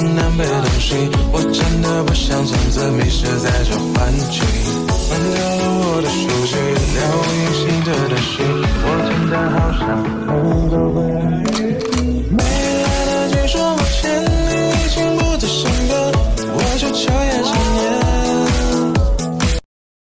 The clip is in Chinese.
南北东西，我真的不想从此迷失在这幻境。关掉了我的手机，了无音信的短信，我真的好想你。